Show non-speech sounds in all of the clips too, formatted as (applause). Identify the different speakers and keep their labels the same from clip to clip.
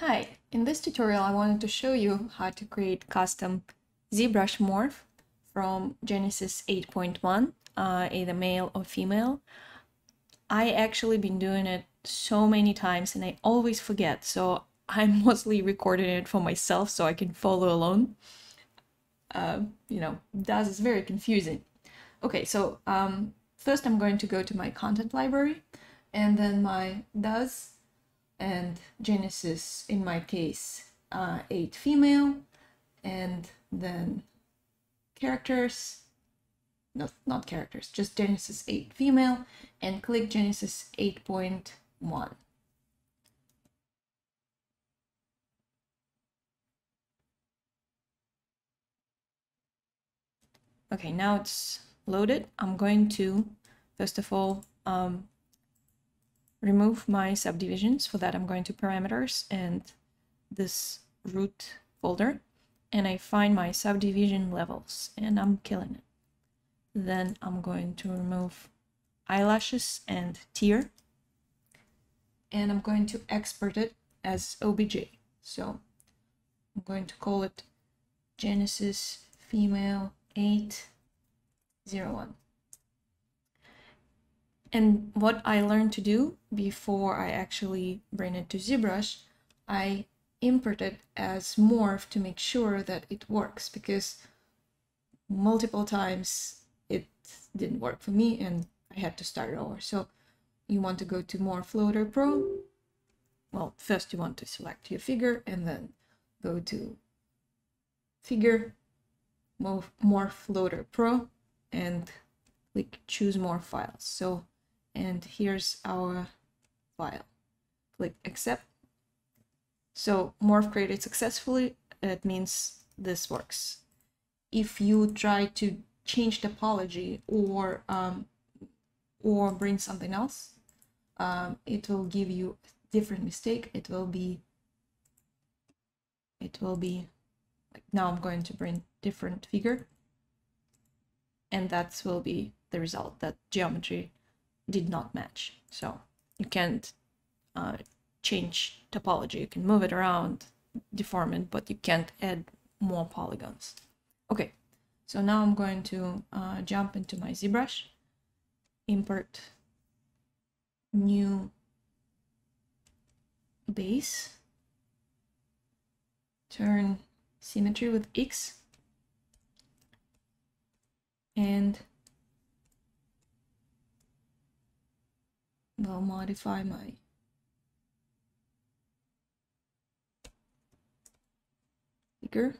Speaker 1: Hi, in this tutorial I wanted to show you how to create custom ZBrush morph from Genesis 8.1, uh, either male or female. I actually been doing it so many times and I always forget, so (laughs) I'm mostly recording it for myself so I can follow along. Uh, you know, that is very confusing. Okay, so um, first I'm going to go to my content library and then my Daz and Genesis, in my case, uh, 8 female, and then characters, not, not characters, just Genesis 8 female, and click Genesis 8.1. Okay, now it's loaded. I'm going to, first of all, um, remove my subdivisions. For that, I'm going to parameters and this root folder and I find my subdivision levels and I'm killing it. Then I'm going to remove eyelashes and tear and I'm going to export it as OBJ. So I'm going to call it Genesis female 801. And what I learned to do before I actually bring it to ZBrush, I import it as morph to make sure that it works because multiple times it didn't work for me and I had to start over. So you want to go to Morph Loader Pro. Well, first you want to select your figure and then go to Figure, Morph Loader Pro and click Choose Morph Files. So and here's our file. Click accept. So morph created successfully, it means this works. If you try to change topology or um, or bring something else, um, it will give you a different mistake. It will be it will be like now I'm going to bring different figure and that will be the result that geometry did not match. So you can't uh, change topology. You can move it around, deform it, but you can't add more polygons. Okay, so now I'm going to uh, jump into my ZBrush, import new base, turn symmetry with X, and will modify my figure.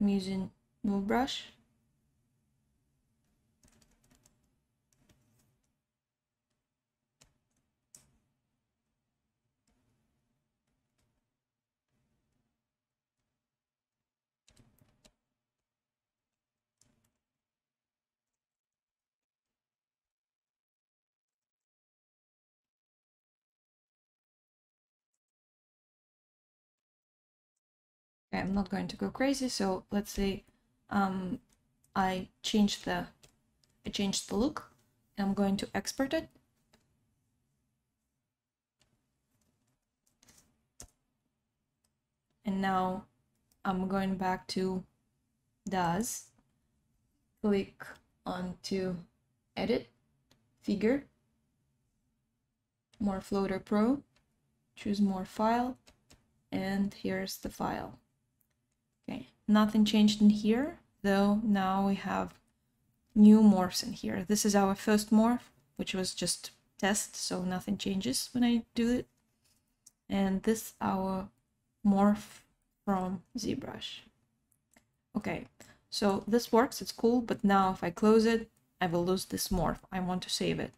Speaker 1: I'm using move brush. Okay, I'm not going to go crazy. So let's say um, I change the I changed the look. I'm going to export it. And now I'm going back to Daz click onto edit figure Morph Loader Pro choose morph file and here's the file nothing changed in here, though now we have new morphs in here. This is our first morph, which was just test, so nothing changes when I do it. And this our morph from ZBrush. Okay, so this works, it's cool, but now if I close it, I will lose this morph. I want to save it.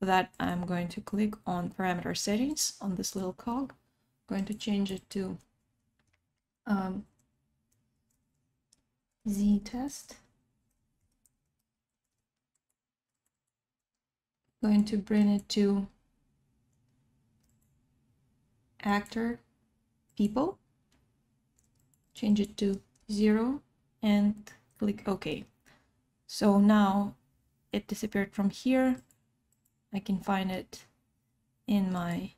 Speaker 1: For that, I'm going to click on parameter settings on this little cog. I'm going to change it to um, z test. Going to bring it to actor people. Change it to zero and click OK. So now it disappeared from here. I can find it in my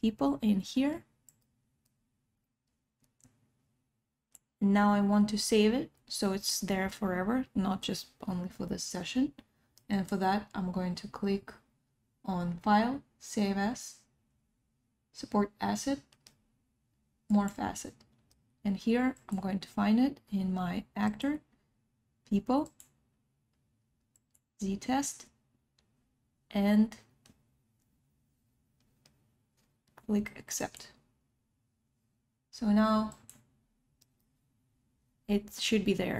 Speaker 1: people in here. Now I want to save it so it's there forever, not just only for this session. And for that, I'm going to click on File, Save As, Support Asset, Morph Asset. And here I'm going to find it in my actor, people, z-test, and click accept. So now it should be there